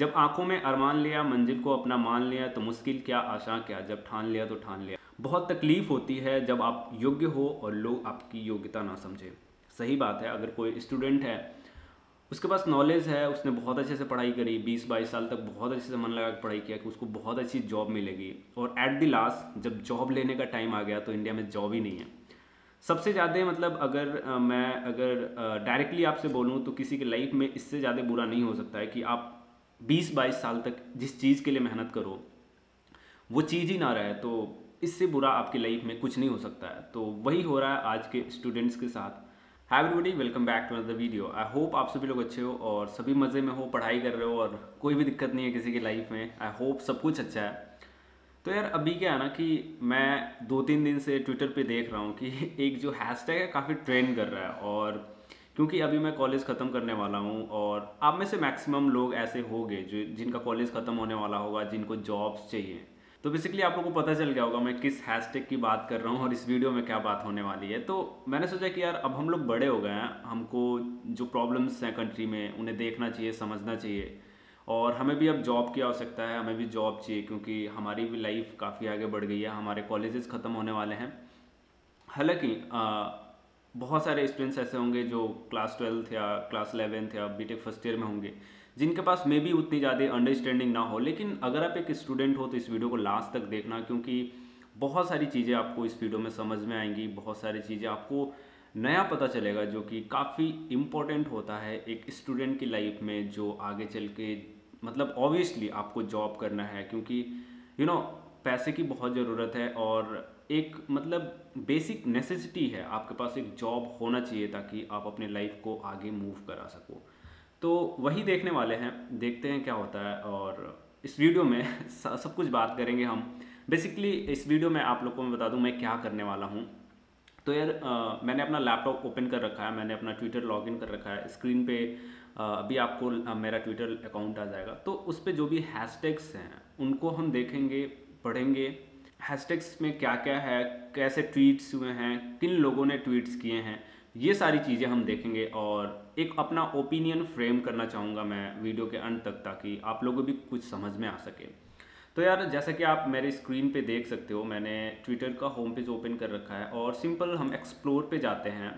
जब आँखों में अरमान लिया मंजिल को अपना मान लिया तो मुश्किल क्या आशा क्या जब ठान लिया तो ठान लिया। बहुत तकलीफ़ होती है जब आप योग्य हो और लोग आपकी योग्यता ना समझे। सही बात है अगर कोई स्टूडेंट है उसके पास नॉलेज है उसने बहुत अच्छे से पढ़ाई करी बीस बाईस साल तक बहुत अच्छे से मन लगा पढ़ाई किया कि उसको बहुत अच्छी जॉब मिलेगी। और एट द लास्ट जब जॉब लेने का टाइम आ गया तो इंडिया में जॉब ही नहीं है। सबसे ज़्यादा मतलब अगर आ, मैं अगर डायरेक्टली आपसे बोलूँ तो किसी के लाइफ में इससे ज़्यादा बुरा नहीं हो सकता है कि आप 20-22 साल तक जिस चीज़ के लिए मेहनत करो, वो चीज़ ही ना रहे तो इससे बुरा आपकी लाइफ में कुछ नहीं हो सकता है। तो वही हो रहा है आज के स्टूडेंट्स के साथ। Hi everybody welcome back to another video I hope आप सभी लोग अच्छे हो और सभी मज़े में हो, पढ़ाई कर रहे हो और कोई भी दिक्कत नहीं है किसी की लाइफ में। आई होप सब कुछ अच्छा है। तो यार, अभी क्या है ना कि मैं दो तीन दिन से ट्विटर पे देख रहा हूँ कि एक जो हैशटैग है, काफ़ी ट्रेंड कर रहा है और क्योंकि अभी मैं कॉलेज ख़त्म करने वाला हूँ और आप में से मैक्सिमम लोग ऐसे हो गए जो, जिनका कॉलेज ख़त्म होने वाला होगा, जिनको जॉब्स चाहिए। तो बेसिकली आप लोगों को पता चल गया होगा मैं किस हैशटैग की बात कर रहा हूँ और इस वीडियो में क्या बात होने वाली है। तो मैंने सोचा कि यार, अब हम लोग बड़े हो गए हैं, हमको जो प्रॉब्लम्स हैं कंट्री में, उन्हें देखना चाहिए, समझना चाहिए। और हमें भी अब जॉब की आवश्यकता है, हमें भी जॉब चाहिए, क्योंकि हमारी भी लाइफ काफ़ी आगे बढ़ गई है, हमारे कॉलेजेस ख़त्म होने वाले हैं। हालाँकि बहुत सारे स्टूडेंट्स ऐसे होंगे जो क्लास ट्वेल्थ या क्लास इलेवेंथ या बीटेक फ़र्स्ट ईयर में होंगे जिनके पास मे भी उतनी ज़्यादा अंडरस्टैंडिंग ना हो। लेकिन अगर आप एक स्टूडेंट हो तो इस वीडियो को लास्ट तक देखना क्योंकि बहुत सारी चीज़ें आपको इस वीडियो में समझ में आएँगी बहुत सारी चीज़ें आपको नया पता चलेगा जो कि काफ़ी इम्पोर्टेंट होता है एक स्टूडेंट की लाइफ में जो आगे चल के मतलब ऑब्वियसली आपको जॉब करना है क्योंकि यू you नो know, पैसे की बहुत ज़रूरत है और एक मतलब बेसिक नेसेसिटी है आपके पास एक जॉब होना चाहिए ताकि आप अपने लाइफ को आगे मूव करा सको। तो वही देखने वाले हैं देखते हैं क्या होता है और इस वीडियो में सब कुछ बात करेंगे हम। बेसिकली इस वीडियो में आप लोग को मैं बता दूँ मैं क्या करने वाला हूँ। तो यार आ, मैंने अपना लैपटॉप ओपन कर रखा है मैंने अपना ट्विटर लॉगिन कर रखा है। स्क्रीन पे अभी आपको आ, मेरा ट्विटर अकाउंट आ जाएगा। तो उस पर जो भी हैशटैग्स हैं उनको हम देखेंगे पढ़ेंगे हैशटैग्स में क्या क्या है, कैसे ट्वीट्स हुए हैं, किन लोगों ने ट्वीट्स किए हैं, ये सारी चीज़ें हम देखेंगे और एक अपना ओपिनियन फ्रेम करना चाहूँगा मैं वीडियो के अंत तक ताकि आप लोगों को भी कुछ समझ में आ सके। तो यार, जैसा कि आप मेरे स्क्रीन पे देख सकते हो, मैंने ट्विटर का होम पेज ओपन कर रखा है और सिंपल हम एक्सप्लोर पे जाते हैं।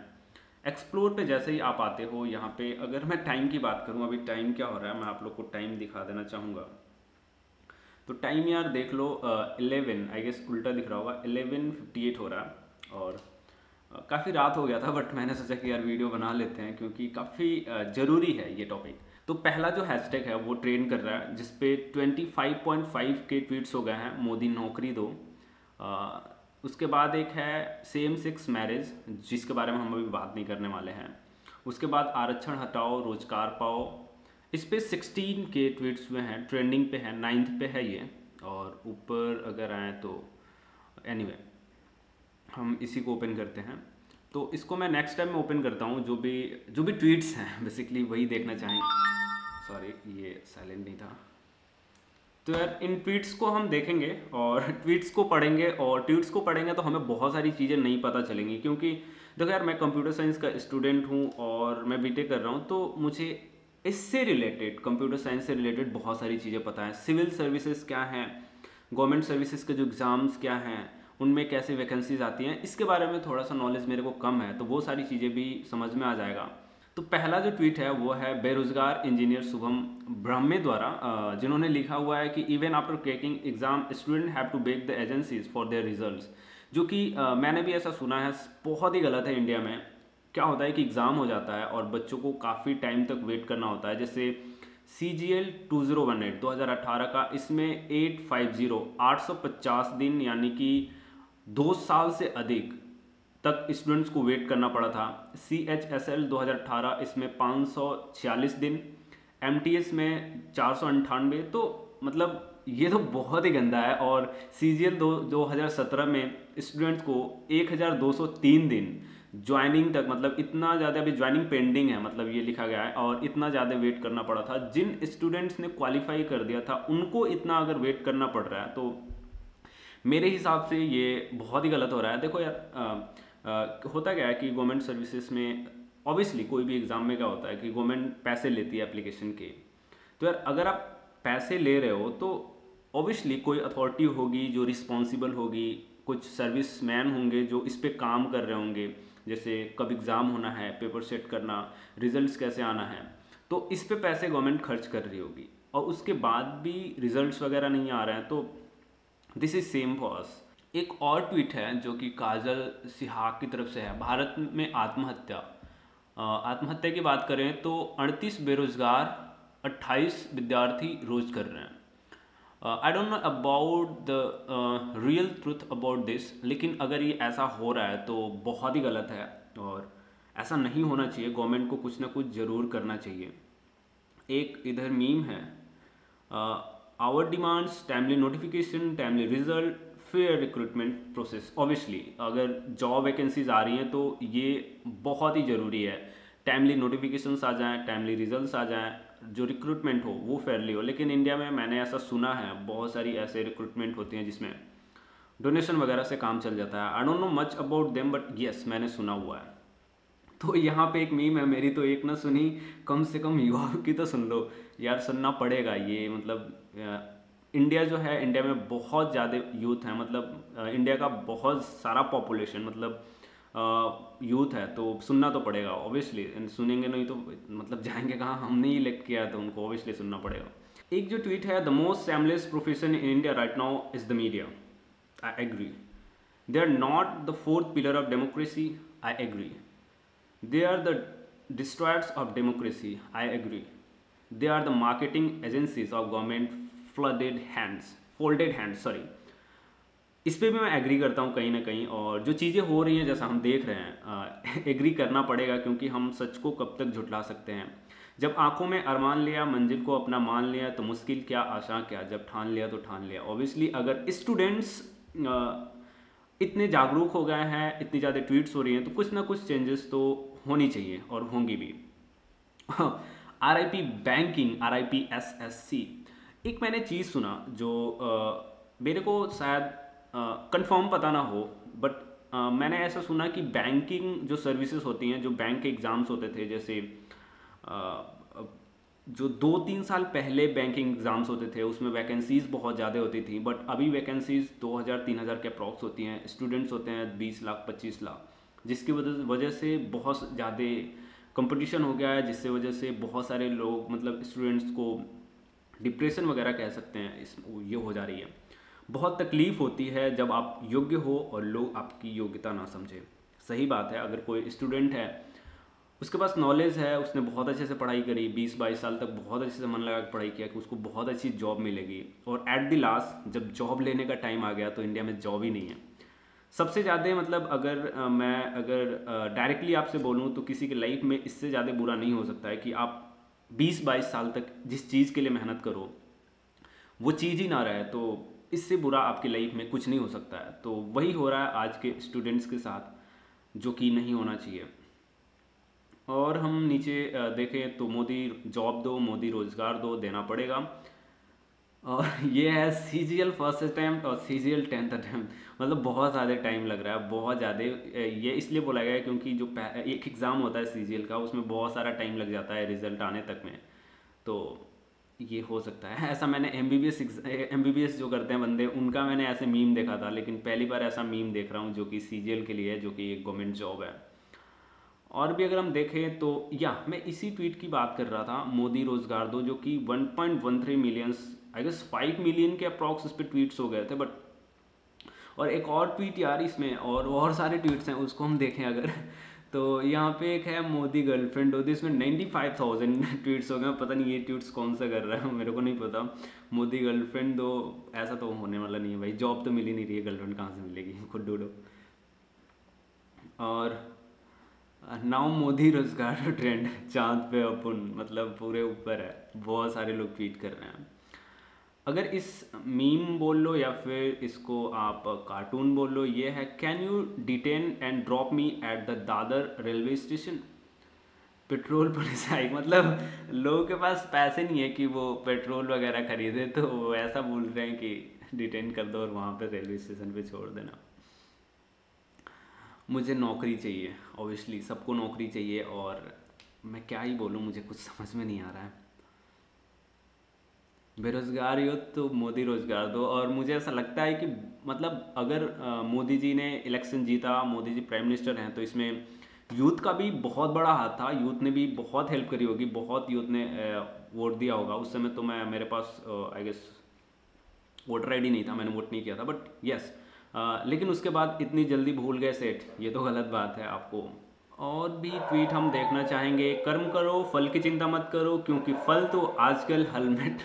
एक्सप्लोर पे जैसे ही आप आते हो, यहाँ पे अगर मैं टाइम की बात करूँ, अभी टाइम क्या हो रहा है, मैं आप लोग को टाइम दिखा देना चाहूँगा। तो टाइम यार देख लो इलेवन आई गेस उल्टा दिख रहा होगा एलेवन फिफ्टी एट हो रहा है और काफ़ी रात हो गया था बट मैंने सोचा कि यार वीडियो बना लेते हैं क्योंकि काफ़ी ज़रूरी है ये टॉपिक तो पहला जो हैशटैग है वो ट्रेन कर रहा है जिसपे 25.5 के ट्वीट्स हो गए हैं मोदी नौकरी दो। आ, उसके बाद एक है सेम सिक्स मैरिज जिसके बारे में हम अभी बात नहीं करने वाले हैं। उसके बाद आरक्षण हटाओ रोज़गार पाओ इस पर सिक्सटीन के ट्वीट्स हुए हैं ट्रेंडिंग पे है नाइन्थ पे है ये और ऊपर अगर आए तो एनीवे anyway, हम इसी को ओपन करते हैं। तो इसको मैं नेक्स्ट टाइम में ओपन करता हूँ जो भी जो भी ट्वीट्स हैं बेसिकली वही देखना चाहें। सॉरी ये साइलेंट नहीं था। तो यार इन ट्वीट्स को हम देखेंगे और ट्वीट्स को पढ़ेंगे और ट्वीट्स को पढ़ेंगे तो हमें बहुत सारी चीज़ें नहीं पता चलेंगी क्योंकि देखो यार मैं कंप्यूटर साइंस का स्टूडेंट हूँ और मैं बीटेक कर रहा हूँ तो मुझे इससे रिलेटेड कंप्यूटर साइंस से रिलेटेड बहुत सारी चीज़ें पता हैं। सिविल सर्विसेज़ क्या हैं? गवर्नमेंट सर्विसेज़ के जो एग्ज़ाम्स क्या हैं? उनमें कैसे वैकेंसीज आती हैं? इसके बारे में थोड़ा सा नॉलेज मेरे को कम है तो वो सारी चीज़ें भी समझ में आ जाएगा। तो पहला जो ट्वीट है, वो है बेरोजगार इंजीनियर शुभम ब्रह्मे द्वारा जिन्होंने लिखा हुआ है कि even after cracking exam student have to beg the agencies for their results जो कि मैंने भी ऐसा सुना है, बहुत ही गलत है इंडिया में। क्या होता है कि एग्ज़ाम हो जाता है और बच्चों को काफ़ी टाइम तक वेट करना होता है, जैसे C G L two zero one eight दो हज़ार अठारह का, इसमें एट फाइव ज़ीरो आठ सौ पचास दिन यानी कि दो साल से अधिक तक स्टूडेंट्स को वेट करना पड़ा था। सी एच एस एल दो हज़ार अठारह, इसमें पाँच सौ छियालीस दिन एम टी एस में चार सौ अंठानवे तो मतलब ये तो बहुत ही गंदा है और सी जी एल दो दो हज़ार सत्रह में स्टूडेंट्स को एक हज़ार दो सौ तीन दिन ज्वाइनिंग तक मतलब इतना ज़्यादा अभी ज्वाइनिंग पेंडिंग है मतलब ये लिखा गया है और इतना ज़्यादा वेट करना पड़ा था। जिन स्टूडेंट्स ने क्वालिफाई कर दिया था उनको इतना अगर वेट करना पड़ रहा है तो मेरे हिसाब से ये बहुत ही गलत हो रहा है। देखो यार आ, आ, होता क्या है कि गवर्नमेंट सर्विसेज़ में ऑब्वियसली कोई भी एग्ज़ाम में क्या होता है कि गवर्नमेंट पैसे लेती है एप्लीकेशन के। तो यार अगर आप पैसे ले रहे हो तो ऑब्वियसली कोई अथॉरिटी होगी जो रिस्पॉन्सिबल होगी कुछ सर्विस मैन होंगे जो इस पर काम कर रहे होंगे। जैसे कब एग्ज़ाम होना है पेपर सेट करना रिजल्ट्स कैसे आना है तो इस पे पैसे गवर्नमेंट खर्च कर रही होगी। और उसके बाद भी रिजल्ट्स वगैरह नहीं आ रहे हैं तो this is same for us एक और ट्वीट है जो कि काजल सिहाग की तरफ़ से है। भारत में आत्महत्या। आत्महत्या की बात करें तो अड़तीस बेरोजगार 28 विद्यार्थी रोज कर रहे हैं। I don't know about the real truth about this लेकिन अगर ये ऐसा हो रहा है तो बहुत ही गलत है और ऐसा नहीं होना चाहिए। गवर्नमेंट को कुछ ना कुछ ज़रूर करना चाहिए। एक इधर मीम है। Our demands timely notification timely result fair recruitment process obviously अगर जॉब वैकेंसीज आ रही हैं तो ये बहुत ही ज़रूरी है। टाइमली नोटिफिकेशंस आ जाएँ टाइमली रिज़ल्ट आ जाएँ जो रिक्रूटमेंट हो, वो फेयरली हो। लेकिन इंडिया में मैंने ऐसा सुना है, बहुत सारी ऐसे रिक्रूटमेंट होती हैं जिसमें डोनेशन वगैरह से काम चल जाता है। I don't know much about them but yes मैंने सुना हुआ है। तो यहाँ पे एक मीम है मेरी तो एक ना सुनी, कम से कम युवाओं की तो सुन लो। यार, सुनना पड़ेगा ये मतलब इंडिया जो है इंडिया में बहुत ज़्यादा यूथ है मतलब इंडिया का बहुत सारा पॉपुलेशन मतलब यूथ है तो सुनना तो पड़ेगा ऑब्वियसली सुनेंगे नहीं तो मतलब जाएँगे कहाँ? हमने ही इलेक्ट किया तो उनको ऑब्वियसली सुनना पड़ेगा। एक जो ट्वीट है the most shameless profession in India right now is the media I agree they are not the fourth pillar of democracy I agree they are the destroyers of democracy I agree they are the marketing agencies of government flooded hands folded hands sorry इस पर भी मैं agree करता हूँ कहीं ना कहीं और जो चीज़ें हो रही हैं जैसा हम देख रहे हैं एग्री करना पड़ेगा क्योंकि हम सच को कब तक झुटला सकते हैं। जब आँखों में अरमान लिया मंजिल को अपना मान लिया तो मुश्किल क्या आशा क्या जब ठान लिया तो ठान लिया। ऑब्वियसली अगर स्टूडेंट्स इतने जागरूक हो गए हैं इतनी ज़्यादा ट्वीट्स हो रही हैं तो कुछ ना कुछ चेंजेस तो होनी चाहिए और होंगी भी। R I P banking R I P S S C एक मैंने चीज़ सुना जो आ, मेरे को शायद कंफर्म पता ना हो बट मैंने ऐसा सुना कि बैंकिंग जो सर्विसेज़ होती हैं, जो बैंक के एग्ज़ाम्स होते थे, जैसे जो दो तीन साल पहले बैंकिंग एग्ज़ाम्स होते थे, उसमें वैकेंसीज़ बहुत ज़्यादा होती थी बट अभी वैकेंसीज़ दो हज़ार, तीन हज़ार के अप्रॉक्स होती हैं स्टूडेंट्स होते हैं बीस लाख, पच्चीस लाख, जिसकी वजह से बहुत ज़्यादा कंपटीशन हो गया है, जिससे वजह से बहुत सारे लोग मतलब स्टूडेंट्स को डिप्रेशन वगैरह कह सकते हैं, इस ये हो जा रही है। बहुत तकलीफ़ होती है जब आप योग्य हो और लोग आपकी योग्यता ना समझें। सही बात है अगर कोई स्टूडेंट है उसके पास नॉलेज है उसने बहुत अच्छे से पढ़ाई करी बीस बाईस साल तक बहुत अच्छे से मन लगा पढ़ाई किया कि उसको बहुत अच्छी जॉब मिलेगी और एट द लास्ट जब जॉब लेने का टाइम आ गया तो इंडिया में जॉब ही नहीं है। सबसे ज़्यादा मतलब अगर आ, मैं अगर डायरेक्टली आपसे बोलूँ तो किसी के लाइफ में इससे ज़्यादा बुरा नहीं हो सकता है कि आप 20-22 साल तक जिस चीज़ के लिए मेहनत करो वो चीज़ ही ना रहे तो इससे बुरा आपकी लाइफ में कुछ नहीं हो सकता है। तो वही हो रहा है आज के स्टूडेंट्स के साथ, जो कि नहीं होना चाहिए। और हम नीचे देखें तो मोदी जॉब दो, मोदी रोज़गार दो, देना पड़ेगा। और ये है C G L first attempt और C G L tenth attempt मतलब बहुत ज़्यादा टाइम लग रहा है, बहुत ज़्यादा ये इसलिए बोला गया है क्योंकि जो एक एग्ज़ाम होता है सी जी एल का, उसमें बहुत सारा टाइम लग जाता है रिज़ल्ट आने तक में। तो ये हो सकता है। ऐसा मैंने M B B S M B B S जो करते हैं बंदे, उनका मैंने ऐसे मीम देखा था, लेकिन पहली बार ऐसा मीम देख रहा हूँ जो कि सी जी एल के लिए है, जो कि एक गवर्नमेंट जॉब है। और भी अगर हम देखें तो या, मैं इसी ट्वीट की बात कर रहा था, मोदी रोज़गार दो, जो कि 1.13 मिलियंस आई गेस 5 मिलियन के अप्रॉक्स इस पर ट्वीट्स हो गए थे बट और एक और ट्वीट यार इसमें, और और सारे ट्वीट्स हैं, उसको हम देखें अगर। तो यहाँ पे एक है मोदी गर्लफ्रेंड होती है, इसमें नाइन्टी फाइव थाउज़ेंड ट्वीट्स हो गए पता नहीं ये ट्वीट्स कौन सा कर रहा है, मेरे को नहीं पता। मोदी गर्लफ्रेंड दो ऐसा तो होने वाला नहीं है भाई जॉब तो मिल ही नहीं रही है, गर्लफ्रेंड कहाँ से मिलेगी? खुद ढूंढो। और, नाउ मोदी रोज़गार ट्रेंड चाँद पे अपन मतलब पूरे ऊपर है, बहुत सारे लोग ट्वीट कर रहे हैं। अगर इस मीम बोल लो या फिर इसको आप कार्टून बोल लो, ये है can you detain and drop me at the Dadar railway station patrol police I मतलब लोगों के पास पैसे नहीं है कि वो पेट्रोल वगैरह खरीदे तो वो ऐसा बोल रहे हैं कि डिटेन कर दो और वहाँ पे रेलवे स्टेशन पे छोड़ देना। मुझे नौकरी चाहिए ऑब्वियसली सबको नौकरी चाहिए और मैं क्या ही बोलूँ, मुझे कुछ समझ में नहीं आ रहा है। बेरोजगार हो तो मोदी रोज़गार दो। और मुझे ऐसा लगता है कि मतलब अगर मोदी जी ने इलेक्शन जीता, मोदी जी प्राइम मिनिस्टर हैं तो इसमें यूथ का भी बहुत बड़ा हाथ था। यूथ ने भी बहुत हेल्प करी होगी, बहुत यूथ ने वोट दिया होगा। उस समय तो मैं, मेरे पास आई गेस वोटर आईडी नहीं था, मैंने वोट नहीं किया था बट यस लेकिन उसके बाद इतनी जल्दी भूल गए सेठ, ये तो गलत बात है आपको। और भी ट्वीट हम देखना चाहेंगे। कर्म करो, फल की चिंता मत करो, क्योंकि फल तो आजकल हेलमेट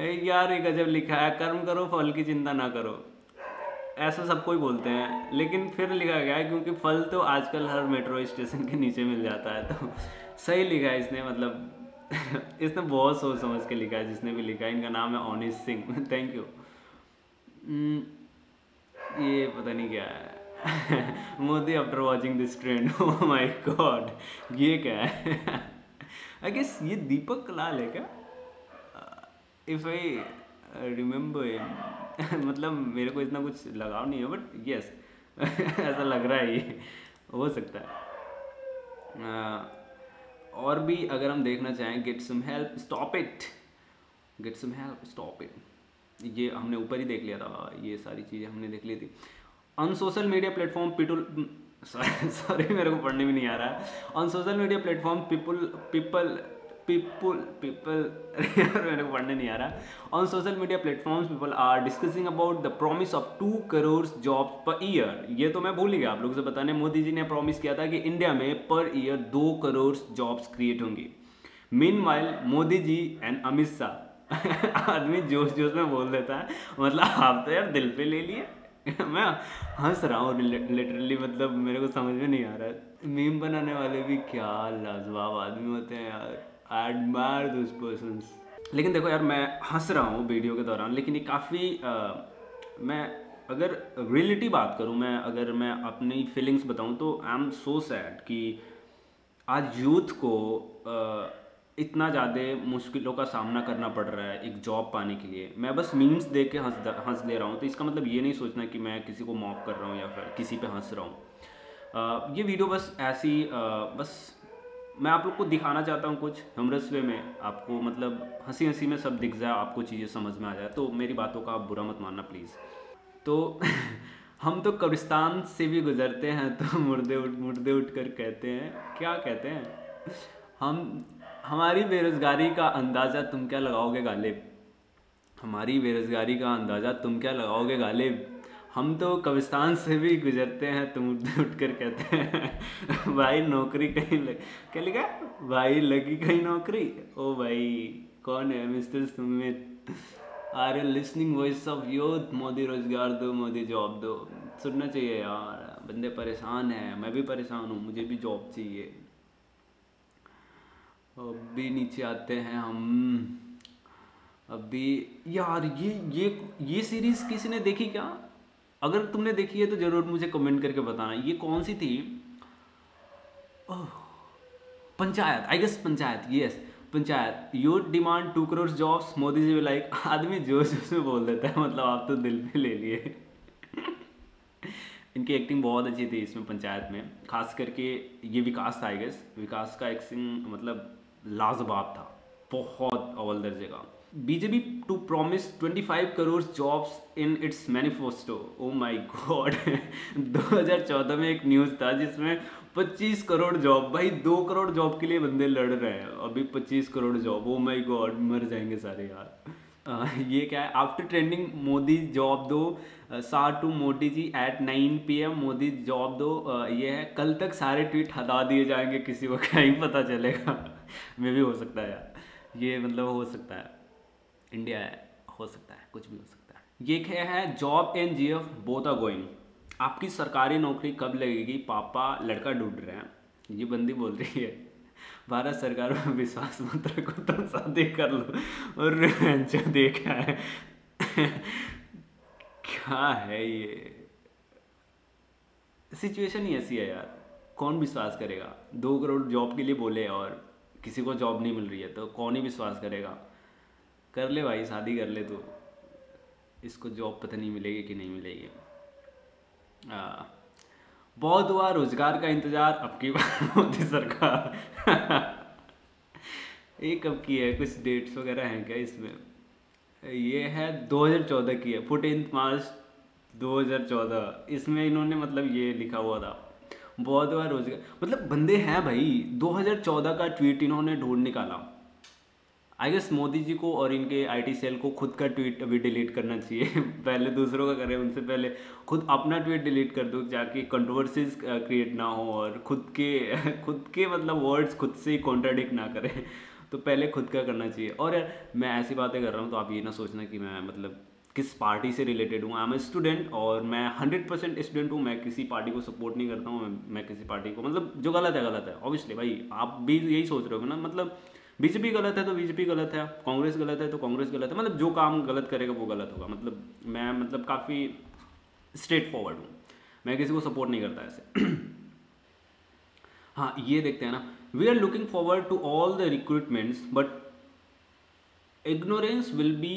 यार एक गजब लिखा है। कर्म करो, फल की चिंता ना करो। ऐसा सबको ही बोलते हैं। लेकिन फिर लिखा गया है, क्योंकि फल तो आजकल हर मेट्रो स्टेशन के नीचे मिल जाता है तो सही लिखा है इसने मतलब इसने बहुत सोच समझ के लिखा है, जिसने भी लिखा है। इनका नाम है ऑनिस सिंह थैंक यू ये पता नहीं क्या है। Modi after watching this trend oh my god ये क्या है? आई गेस ये दीपक कलाल है क्या? इफ़ आई रिमेम्बर मतलब मेरे को इतना कुछ लगाव नहीं है बट यस ऐसा लग रहा है ये। हो सकता है। Uh, और भी अगर हम देखना चाहें get some help stop it get some help stop it ये हमने ऊपर ही देख लिया था, ये सारी चीज़ें हमने देख ली थी। On social media platform people sorry मेरे को पढ़ने में नहीं आ रहा है। On social media platform people people people people मेरे को पढ़ने नहीं आ रहा on social media platforms people are discussing about the promise of two crore jobs per year ये तो मैं भूल ही गया, आप लोग से बताने, मोदी जी ने प्रॉमिस किया था कि इंडिया में पर ईयर दो करोड़ जॉब्स क्रिएट होंगी। मीन मोदी जी एंड अमित शाह आदमी जोश जोश में बोल देता है। मतलब आप तो यार दिल पे ले लिए। मैं हंस रहा हूँ लिटरली मतलब मेरे को समझ में नहीं आ रहा है। मीम बनाने वाले भी क्या लाजवाब आदमी होते हैं यार। एडमायर दोज पर्सन लेकिन देखो यार मैं हंस रहा हूँ वीडियो के दौरान लेकिन ये काफ़ी मैं अगर रियलिटी बात करूँ मैं अगर मैं अपनी फीलिंग्स बताऊँ तो आई एम सो सैड कि आज यूथ को आ, इतना ज़्यादा मुश्किलों का सामना करना पड़ रहा है एक जॉब पाने के लिए। मैं बस मीम्स देख के हंस हंस दे रहा हूँ तो इसका मतलब ये नहीं सोचना कि मैं किसी को मॉक कर रहा हूँ या फिर किसी पे हंस रहा हूँ। ये वीडियो बस ऐसी आ, बस मैं आप लोग को दिखाना चाहता हूँ कुछ हमरस वे में। आपको मतलब हँसी हँसी में सब दिख जाए आपको चीज़ें समझ में आ जाए तो मेरी बातों का आप बुरा मत मानना प्लीज़ तो हम तो कब्रिस्तान से भी गुजरते हैं तो मुर्दे उठ मुर्दे उठ कर कहते हैं क्या कहते हैं? हम हमारी बेरोज़गारी का अंदाज़ा तुम क्या लगाओगे गालिब? हमारी बेरोज़गारी का अंदाज़ा तुम क्या लगाओगे गालिब? हम तो कब्रिस्तान से भी गुजरते हैं, तुम उठ कर कहते हैं, भाई नौकरी कहीं लग, क्या लिखा भाई लगी कहीं नौकरी? ओ भाई, कौन है mister Sumit? Are you listening voice of youth? Modi रोज़गार दो, मोदी जॉब दो। सुनना चाहिए यार, बंदे परेशान हैं, मैं भी परेशान हूँ, मुझे भी जॉब चाहिए। अभी नीचे आते हैं हम। अभी यार ये ये ये सीरीज़ किसी ने देखी क्या? अगर तुमने देखी है तो ज़रूर मुझे कमेंट करके बताना। ये कौन सी थी? Panchayat I guess Panchayat yes Panchayat. Youth demand two crore jobs Modi ji like आदमी जो जो बोल देता है मतलब आप तो दिल पे ले लिए। इनकी एक्टिंग बहुत अच्छी थी इसमें, पंचायत में। खास करके ये विकास था आई गेस विकास का एक्टिंग मतलब लाजवाब था। बहुत अव्वल दर्जे का। BJP to promise 25 crore jobs in its manifesto oh my god 2014 में एक न्यूज़ था जिसमें 25 करोड़ जॉब भाई दो करोड़ जॉब के लिए बंदे लड़ रहे हैं। अभी 25 crore job oh my god मर जाएँगे सारे यार। आ, ये क्या है? आफ्टर ट्रेंडिंग मोदी जॉब दो सार to Modi ji at nine P M Modi job दो। आ, ये है कल तक सारे ट्वीट हटा दिए जाएँगे किसी को क्या ही पता चलेगा। मे भी हो सकता है यार। ये मतलब हो सकता है। इंडिया है, हो सकता है, कुछ भी हो सकता है। ये क्या है job and G F both are going आपकी सरकारी नौकरी कब लगेगी? पापा, लड़का ढूंढ रहे हैं। ये बंदी बोल रही है। भारत सरकार में विश्वास मत रखो तो शादी कर लो। और जो देखा है। क्या है ये? सिचुएशन ही ऐसी है यार। कौन विश्वास करेगा? दो करोड़ जॉब के लिए बोले और किसी को जॉब नहीं मिल रही है तो कौन ही विश्वास करेगा? कर ले भाई, शादी कर ले तो। इसको जॉब पता नहीं मिलेगी कि नहीं मिलेगी। बहुत हुआ, रोज़गार का इंतज़ार, अब की बार मोदी सरकार। ये कब की है? कुछ डेट्स वगैरह हैं क्या इसमें? ये है 2014 की है फोर्टीन मार्च 2014 इसमें इन्होंने मतलब ये लिखा हुआ था बहुत बार रोज़गार मतलब बंदे हैं भाई। 2014 का ट्वीट इन्होंने ढूंढ निकाला। आई गेस मोदी जी को और इनके आईटी सेल को खुद का ट्वीट अभी डिलीट करना चाहिए। पहले दूसरों का करें, उनसे पहले खुद अपना ट्वीट डिलीट कर दो जाके कंट्रोवर्सीज क्रिएट ना हो और खुद के खुद के मतलब वर्ड्स खुद से ही कॉन्ट्राडिक्ट ना करें। तो पहले खुद का करना चाहिए। और यार, मैं ऐसी बातें कर रहा हूँ तो आप ये ना सोचना कि मैं मतलब किस पार्टी से रिलेटेड हूँ? आई एम ए स्टूडेंट और मैं हंड्रेड परसेंट स्टूडेंट हूँ। मैं किसी पार्टी को सपोर्ट नहीं करता हूँ मैं, किसी पार्टी को मतलब जो गलत है गलत है ऑब्वियसली भाई आप भी यही सोच रहे हो ना मतलब बीजेपी गलत है तो बीजेपी गलत है कांग्रेस गलत है तो कांग्रेस गलत है मतलब जो काम गलत करेगा वो गलत होगा मतलब मैं मतलब काफ़ी स्ट्रेट फॉरवर्ड हूँ मैं किसी को सपोर्ट नहीं करता ऐसे। हाँ ये देखते हैं ना we are looking forward to all the recruitments but ignorance will be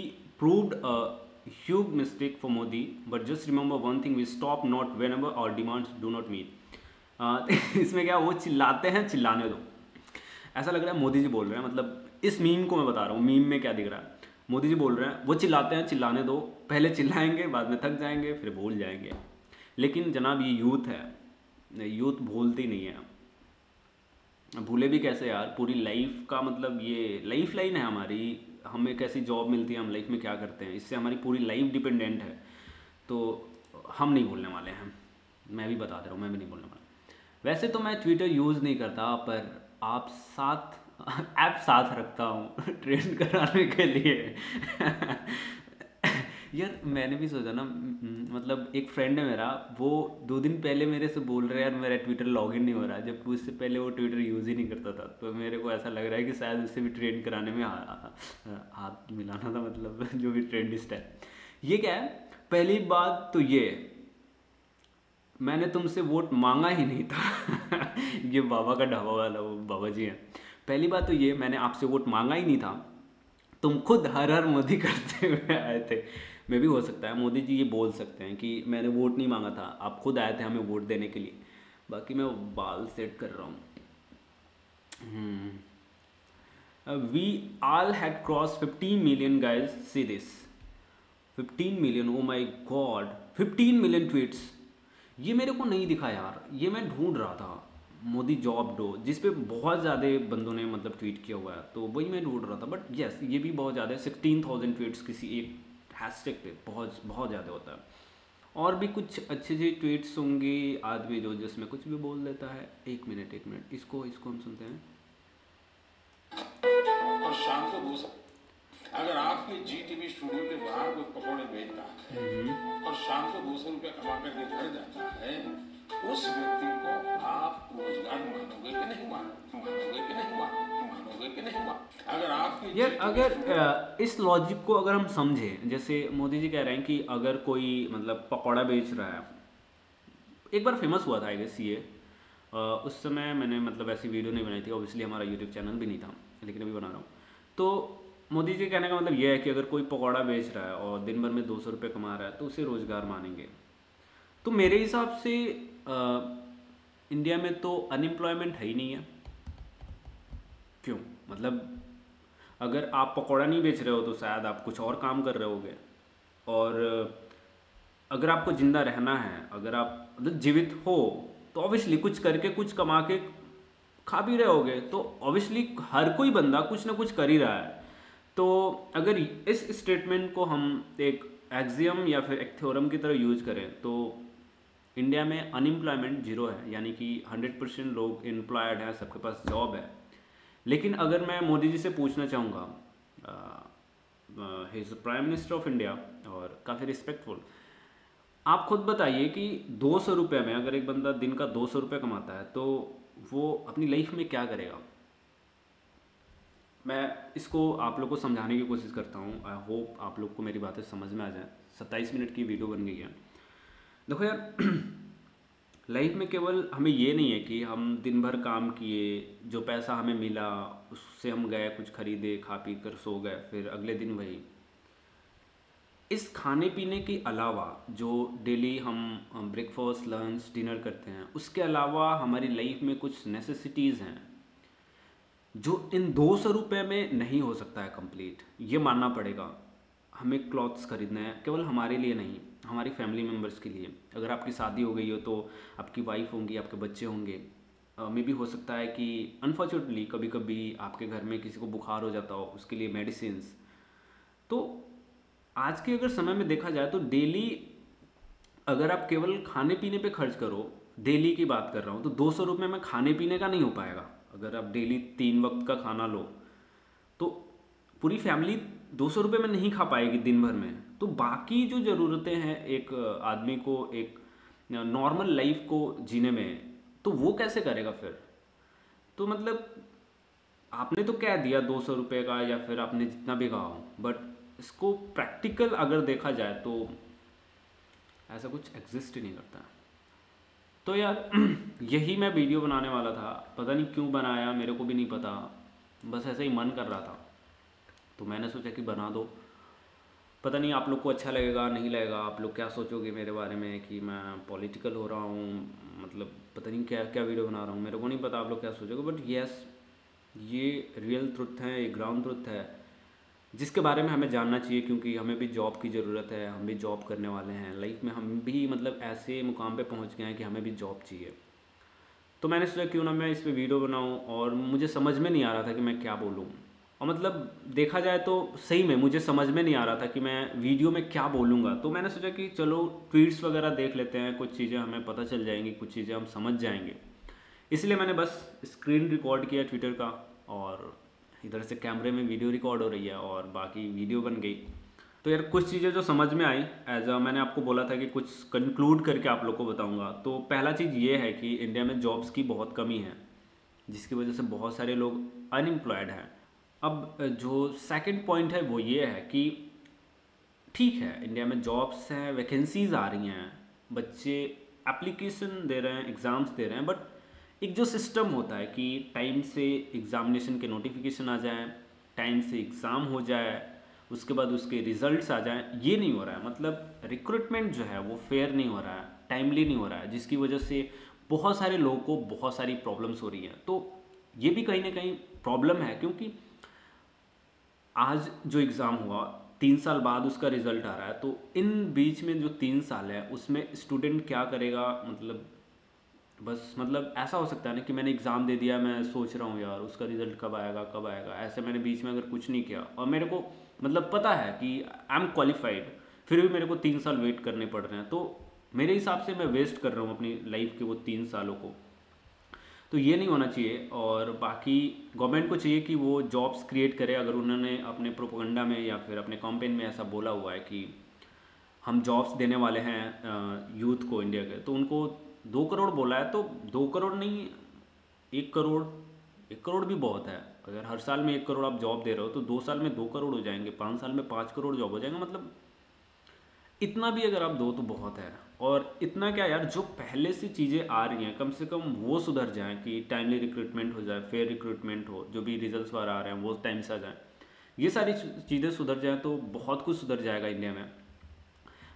a huge mistake for Modi. But just remember one thing: we stop not whenever our demands do not meet. uh, इसमें क्या वो चिल्लाते हैं चिल्लाने दो ऐसा लग रहा है मोदी जी बोल रहे हैं मतलब इस मीम को मैं बता रहा हूँ मीम में क्या दिख रहा है मोदी जी बोल रहे हैं वो चिल्लाते हैं चिल्लाने दो पहले चिल्लाएँगे बाद में थक जाएँगे फिर भूल जाएँगे लेकिन जनाब ये यूथ है यूथ भूलती नहीं है भूले भी कैसे यार पूरी लाइफ का मतलब ये लाइफ लाइन है हमारी हमें कैसी जॉब मिलती है, हम लाइफ में क्या करते हैं, इससे हमारी पूरी लाइफ डिपेंडेंट है। तो हम नहीं बोलने वाले हैं। मैं भी बता दे रहा हूँ, मैं भी नहीं बोलने वाला। वैसे तो मैं ट्विटर यूज़ नहीं करता, पर आप साथ ऐप साथ रखता हूँ ट्रेंड कराने के लिए। यार, मैंने भी सोचा ना मतलब एक फ्रेंड है मेरा, वो दो दिन पहले मेरे से बोल रहे यार, मेरा ट्विटर लॉगिन नहीं हो रहा जब उससे पहले वो ट्विटर यूज़ ही नहीं करता था। तो मेरे को ऐसा लग रहा है कि शायद उससे भी ट्रेन कराने में हाथ मिलाना था मतलब जो भी ट्रेंडिस्ट है। ये क्या है? पहली बात तो ये, मैंने तुमसे वोट मांगा ही नहीं था। ये बाबा का ढाबा वाला, वो बाबा जी हैं। पहली बात तो ये, मैंने आपसे वोट मांगा ही नहीं था। तुम खुद हर हर मोदी करते हुए आए थे। मैं भी हो सकता है। मोदी जी ये बोल सकते हैं कि मैंने वोट नहीं मांगा था, आप खुद आए थे हमें वोट देने के लिए। बाकी मैं बाल सेट कर रहा हूँ। We all had cross fifteen million guys see this fifteen million oh my god fifteen million tweets ये मेरे को नहीं दिखा यार, ये मैं ढूंढ रहा था। मोदी जॉब डो जिस पे बहुत ज़्यादा बंदों ने मतलब ट्वीट किया हुआ है तो वही मैं ढूंढ रहा था। बट यस ये भी बहुत ज़्यादा है सिक्सटीन थाउज़ेंड ट्वीट्स किसी एक हैशटैग पे बहुत बहुत ज़्यादा होता है। और भी कुछ अच्छे अच्छे ट्वीट्स होंगे आदमी जो जिसमें कुछ भी बोल देता है एक मिनट एक मिनट इसको इसको हम सुनते हैं। और शाम को अगर आपके जी टीवी स्टूडियो के बाहर कोई पकौड़े बेचता है हम्म। और शाम को दो सौ रुपया कमा करके घर जाता है उस व्यक्ति को आप रोज़गार मानोगे कि नहीं मानोगे? अगर आप यार अगर इस लॉजिक को अगर हम समझें जैसे मोदी जी कह रहे हैं कि अगर कोई मतलब पकौड़ा बेच रहा है। एक बार फ़ेमस हुआ था आई गेस ये। उस समय मैंने मतलब ऐसी वीडियो नहीं बनाई थी। ऑब्वियसली हमारा यूट्यूब चैनल भी नहीं था लेकिन अभी बना रहा हूँ। तो मोदी जी कहने का मतलब यह है कि अगर कोई पकौड़ा बेच रहा है और दिन भर में दो सौ रुपये कमा रहा है तो उसे रोज़गार मानेंगे। तो मेरे हिसाब से आ, इंडिया में तो अनएम्प्लॉयमेंट है ही नहीं है। क्यों? मतलब अगर आप पकौड़ा नहीं बेच रहे हो तो शायद आप कुछ और काम कर रहे होगे। और अगर आपको ज़िंदा रहना है, अगर आप मतलब जीवित हो तो ऑब्वियसली कुछ करके कुछ कमा के खा भी रहे होगे। तो ऑब्वियसली हर कोई बंदा कुछ ना कुछ कर ही रहा है। तो अगर इस स्टेटमेंट को हम एक एक्जियम या फिर एक थ्योरम की तरह यूज़ करें तो इंडिया में अनएम्प्लॉयमेंट ज़ीरो है, यानी कि हंड्रेड परसेंट लोग एम्प्लॉयड हैं, सबके पास जॉब है। लेकिन अगर मैं मोदी जी से पूछना चाहूँगा his prime minister of India और काफ़ी रिस्पेक्टफुल आप खुद बताइए कि दो सौ रुपये में अगर एक बंदा दिन का दो सौ रुपये कमाता है तो वो अपनी लाइफ में क्या करेगा? मैं इसको आप लोग को समझाने की कोशिश करता हूँ। आई होप आप लोग को मेरी बातें समझ में आ जाए। सत्ताईस मिनट की वीडियो बन गई है। देखो यार लाइफ में केवल हमें ये नहीं है कि हम दिन भर काम किए, जो पैसा हमें मिला, उससे हम गए, कुछ खरीदे, खा पी कर सो गए, फिर अगले दिन वही। इस खाने पीने के अलावा जो डेली हम ब्रेकफास्ट लंच डिनर करते हैं, उसके अलावा हमारी लाइफ में कुछ नेसेसिटीज़ हैं, जो इन दो सौ रुपये में नहीं हो सकता है कंप्लीट ये मानना पड़ेगा। हमें क्लॉथ्स खरीदने हैं, केवल हमारे लिए नहीं। हमारी फैमिली मेंबर्स के लिए। अगर आपकी शादी हो गई हो तो आपकी वाइफ होंगी, आपके बच्चे होंगे। मे भी हो सकता है कि अनफॉर्चुनेटली कभी कभी आपके घर में किसी को बुखार हो जाता हो, उसके लिए मेडिसिन तो आज के अगर समय में देखा जाए तो डेली अगर आप केवल खाने पीने पे खर्च करो डेली की बात कर रहा हूँ तो दो सौ रुपये में खाने पीने का नहीं हो पाएगा। अगर आप डेली तीन वक्त का खाना लो तो पूरी फैमिली दो सौ रुपये में नहीं खा पाएगी दिन भर में। तो बाकी जो ज़रूरतें हैं एक आदमी को, एक नॉर्मल लाइफ को जीने में तो वो कैसे करेगा फिर? तो मतलब आपने तो कह दिया दो सौ रुपये का या फिर आपने जितना भी कहा हो बट इसको प्रैक्टिकल अगर देखा जाए तो ऐसा कुछ एग्जिस्ट ही नहीं करता। तो यार, यही मैं वीडियो बनाने वाला था। पता नहीं क्यों बनाया, मेरे को भी नहीं पता। बस ऐसे ही मन कर रहा था। तो मैंने सोचा कि बना दो। पता नहीं आप लोग को अच्छा लगेगा, नहीं लगेगा। आप लोग क्या सोचोगे मेरे बारे में कि मैं पॉलिटिकल हो रहा हूँ? मतलब पता नहीं क्या क्या वीडियो बना रहा हूँ। मेरे को नहीं पता आप लोग क्या सोचोगे बट येस ये रियल ट्रुथ है, ये ग्राउंड ट्रुथ है। जिसके बारे में हमें जानना चाहिए, क्योंकि हमें भी जॉब की ज़रूरत है, हम भी जॉब करने वाले हैं। लाइफ में हम भी मतलब ऐसे मुकाम पे पहुँच गए हैं कि हमें भी जॉब चाहिए। तो मैंने सोचा क्यों ना मैं इस पर वीडियो बनाऊँ और मुझे समझ में नहीं आ रहा था कि मैं क्या बोलूँ। और मतलब देखा जाए तो सही में मुझे समझ में नहीं आ रहा था कि मैं वीडियो में क्या बोलूँगा। तो मैंने सोचा कि चलो ट्वीट्स वगैरह देख लेते हैं, कुछ चीज़ें हमें पता चल जाएँगी, कुछ चीज़ें हम समझ जाएँगे। इसलिए मैंने बस स्क्रीन रिकॉर्ड किया ट्विटर का और इधर से कैमरे में वीडियो रिकॉर्ड हो रही है और बाकी वीडियो बन गई। तो यार कुछ चीज़ें जो समझ में आई एज अ मैंने आपको बोला था कि कुछ कंक्लूड करके आप लोग को बताऊँगा। तो पहला चीज़ ये है कि इंडिया में जॉब्स की बहुत कमी है, जिसकी वजह से बहुत सारे लोग अनएम्प्लॉयड हैं। अब जो सेकंड पॉइंट है वो ये है कि ठीक है इंडिया में जॉब्स हैं वैकेंसीज आ रही हैं, बच्चे एप्लीकेशन दे रहे हैं एग्ज़ाम्स दे रहे हैं बट एक जो सिस्टम होता है कि टाइम से एग्ज़ामिनेशन के नोटिफिकेशन आ जाए टाइम से एग्ज़ाम हो जाए, उसके बाद उसके रिजल्ट्स आ जाएँ, ये नहीं हो रहा है। मतलब रिक्रूटमेंट जो है वो फेयर नहीं हो रहा है टाइमली नहीं हो रहा है, जिसकी वजह से बहुत सारे लोगों को बहुत सारी प्रॉब्लम्स हो रही हैं। तो ये भी कहीं ना कहीं प्रॉब्लम है, क्योंकि आज जो एग्ज़ाम हुआ, तीन साल बाद उसका रिज़ल्ट आ रहा है तो इन बीच में जो तीन साल है, उसमें स्टूडेंट क्या करेगा? मतलब बस मतलब ऐसा हो सकता है ना कि मैंने एग्ज़ाम दे दिया, मैं सोच रहा हूँ यार, उसका रिज़ल्ट कब आएगा कब आएगा। ऐसे मैंने बीच में अगर कुछ नहीं किया, और मेरे को मतलब पता है कि आई एम क्वालिफाइड फिर भी मेरे को तीन साल वेट करने पड़ रहे हैं तो मेरे हिसाब से मैं वेस्ट कर रहा हूँ अपनी लाइफ के वो तीन सालों को। तो ये नहीं होना चाहिए और बाकी गवर्नमेंट को चाहिए कि वो जॉब्स क्रिएट करे, अगर उन्होंने अपने प्रोपोगंडा में या फिर अपने कॉम्पेन में ऐसा बोला हुआ है कि हम जॉब्स देने वाले हैं यूथ को इंडिया के तो उनको दो करोड़ बोला है तो दो करोड़ नहीं, एक करोड़ एक करोड़ भी बहुत है। अगर हर साल में एक करोड़ आप जॉब दे रहे हो तो दो साल में दो करोड़ हो जाएँगे, पाँच साल में पाँच करोड़ जॉब हो जाएँगे मतलब इतना भी अगर आप दो तो बहुत है। और इतना क्या यार, जो पहले से चीज़ें आ रही हैं, कम से कम वो सुधर जाएँ कि टाइमली रिक्रूटमेंट हो जाए फेयर रिक्रूटमेंट हो, जो भी रिज़ल्ट वगैरह आ रहे हैं, वो टाइम से आ जाएँ। ये सारी चीज़ें सुधर जाएँ तो बहुत कुछ सुधर जाएगा इंडिया में।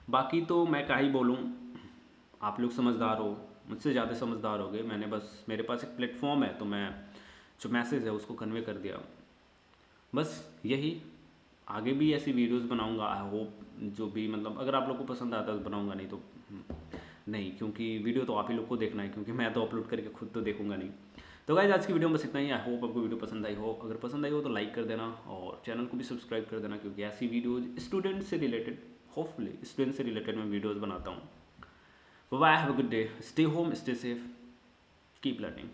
बाकी तो मैं क्या ही बोलूँ, आप लोग समझदार हो, मुझसे ज़्यादा समझदार हो गए मैंने बस, मेरे पास एक प्लेटफॉर्म है तो मैं, जो मैसेज है उसको कन्वे कर दिया। बस यही, आगे भी ऐसी वीडियोस बनाऊँगा आई होप जो भी मतलब अगर आप लोग को पसंद आता है तो बनाऊँगा, नहीं तो नहीं, क्योंकि वीडियो तो आप ही लोग को देखना है, क्योंकि मैं तो अपलोड करके खुद तो देखूँगा नहीं। तो गाइज़ आज की वीडियो में बस इतना ही। आई होप आपको वीडियो पसंद आई हो। अगर पसंद आई हो तो लाइक कर देना और चैनल को भी सब्सक्राइब कर देना, क्योंकि ऐसी वीडियोज़ स्टूडेंट से रिलेटेड होपफुली स्टूडेंट से रिलेटेड मैं वीडियोज़ बनाता हूँ। Bye have a good day stay home stay safe keep learning